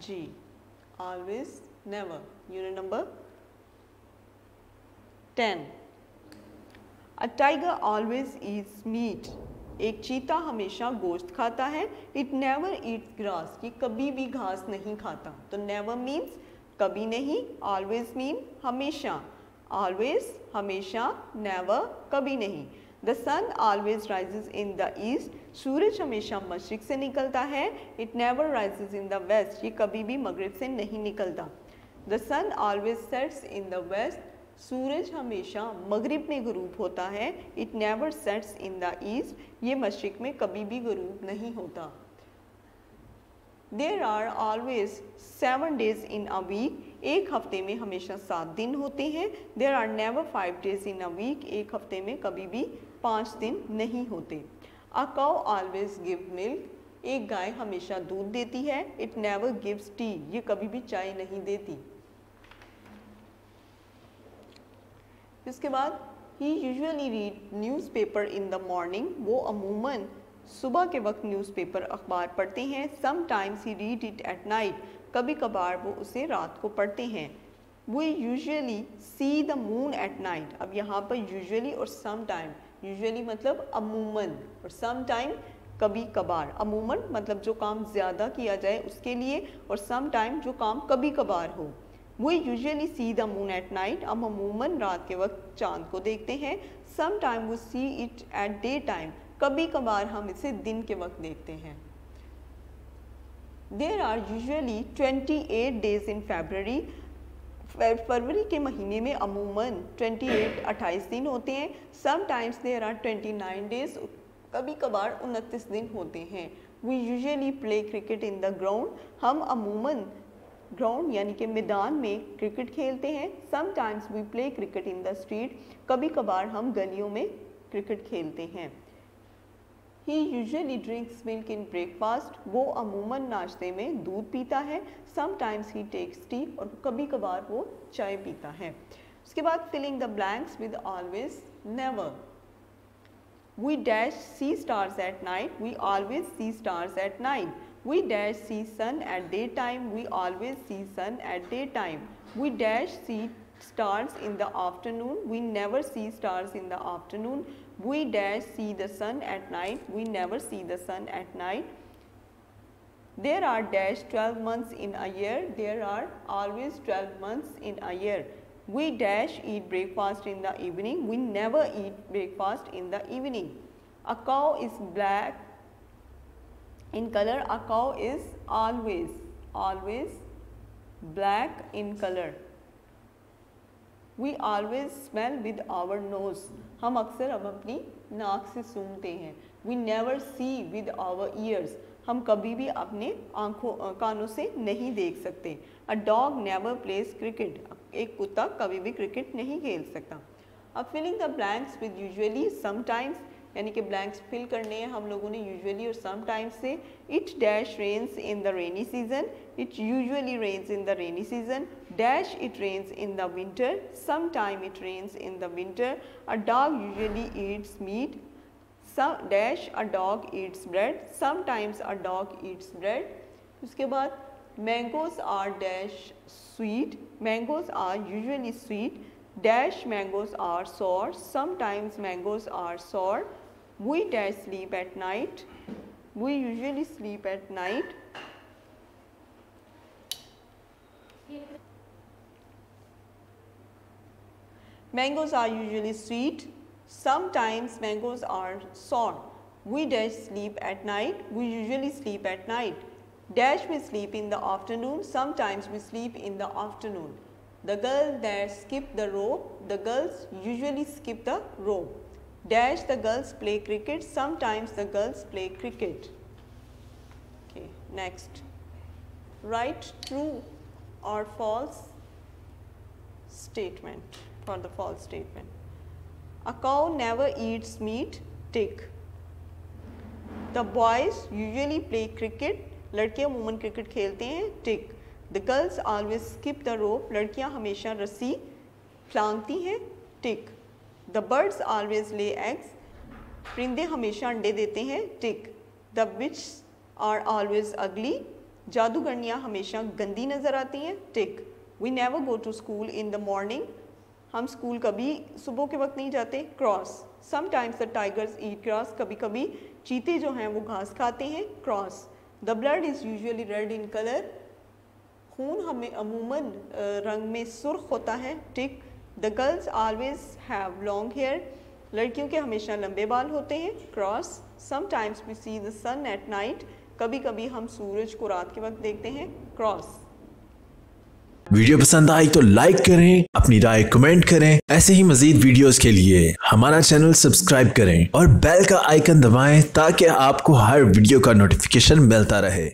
G. Always, never. Unit number 10. A tiger always eats meat. एक चीता हमेशा गोश्त खाता है इट नेवर ईट्स ग्रास ये कभी भी घास नहीं खाता तो नेवर मीन्स कभी नहीं ऑलवेज मीन हमेशा ऑलवेज हमेशा नेवर कभी नहीं the sun always rises in the east सूरज हमेशा मशरक से निकलता है. It never rises in the west ये कभी भी मगरब से नहीं निकलता. The sun always sets in the west सूरज हमेशा मगरिब में गरूब होता है. It never sets in the east ये मशरक में कभी भी गरूब नहीं होता. There are always seven days in a week एक हफ़्ते में हमेशा सात दिन होते हैं। There are never five days in a week एक हफ़्ते में कभी भी पाँच दिन नहीं होते। A cow always give milk एक गाय हमेशा दूध देती है। इट नेवर गिव्स टी ये कभी भी चाय नहीं देती। इसके बाद he usually read newspaper in the morning वो अमूमन सुबह के वक्त न्यूज़पेपर अखबार पढ़ते हैं। Sometimes he read it at night कभी कभार वो उसे रात को पढ़ते हैं। We usually see the moon at night अब यहाँ पर यूजुअली और सम टाइम यूजुअली मतलब अमूमन और सम टाइम कभी कभार अमूमन मतलब जो काम ज़्यादा किया जाए उसके लिए और सम टाइम जो काम कभी कभार हो। We usually see the moon at night हम अमूमन रात के वक्त चाँद को देखते हैं। सम टाइम वो see it at day time कभी कभार हम इसे दिन के वक्त देखते हैं। There are usually twenty eight days in February फरवरी के महीने में अमूमन 28 28 दिन होते हैं। Sometimes there are 29 days कभी कभार उनतीस दिन होते हैं। We usually play cricket in the ground हम अमूमन ग्राउंड यानी कि मैदान में क्रिकेट खेलते हैं। Sometimes we play cricket in the street कभी कभार हम गलियों में क्रिकेट खेलते हैं। He usually drinks milk in breakfast वो अमूमन नाश्ते में दूध पीता है समटाइम्स ही टेक्स टी और कभी कभार वो चाय पीता है उसके बाद filling the blanks with always never we dash see stars at night we always see stars at night We dash see sun at daytime. We always see sun at daytime. We dash see stars in the afternoon. We never see stars in the afternoon. We dash see the sun at night. We never see the sun at night. There are dash 12 months in a year. There are always 12 months in a year. We dash eat breakfast in the evening. We never eat breakfast in the evening. A cow is black in color a cow is always always black in color we always smell with our nose. हम अक्सर हम अपनी नाक से सूंघते हैं। We never see with our ears. हम कभी भी अपने आँखों कानों से नहीं देख सकते। A dog never plays cricket एक कुत्ता कभी भी क्रिकेट नहीं खेल सकता। अब filling the blanks with usually sometimes यानी कि ब्लैंक्स फिल करने हैं हम लोगों ने यूजुअली और समटाइम्स से। It dash rains in the rainy season it usually rains in the rainy season Dash it rains in the winter some time it rains in the winter a dog usually eats meat some dash a dog eats bread sometimes a dog eats bread उसके बाद mangoes are dash sweet mangoes are usually sweet dash mangoes are sour sometimes mangoes are sour We dash sleep at night. We usually sleep at night. Mangoes are usually sweet. Sometimes mangoes are sour. We dash sleep at night. We usually sleep at night. Dash we sleep in the afternoon. Sometimes we sleep in the afternoon. The girls that skip the rope, the girls usually skip the rope. Dash the girls play cricket. Sometimes the girls play cricket. Okay, next. Write true or false statement for the false statement. A cow never eats meat. Tick. The boys usually play cricket. लड़कियाँ अमूमन cricket खेलते हैं tick the girls always skip the rope लड़कियाँ हमेशा रस्सी फलांगती हैं tick the birds always lay eggs परिंदे हमेशा अंडे देते हैं tick the witch are always ugly जादूगरनियाँ हमेशा गंदी नज़र आती हैं tick we never go to school in the morning हम स्कूल कभी सुबह के वक्त नहीं जाते, cross. Sometimes the tigers eat grass कभी कभी चीते जो हैं वो घास खाते हैं, cross. The blood is usually red in colour खून हमें अमूमन रंग में सुर्ख होता है tick the girls always have long hair लड़कियों के हमेशा लंबे बाल होते हैं, cross. Sometimes we see the sun at night कभी कभी हम सूरज को रात के वक्त देखते हैं, क्रॉस। वीडियो पसंद आई तो लाइक करें, अपनी राय कमेंट करें। ऐसे ही मजीद वीडियोस के लिए हमारा चैनल सब्सक्राइब करें और बेल का आइकन दबाएँ ताकि आपको हर वीडियो का नोटिफिकेशन मिलता रहे।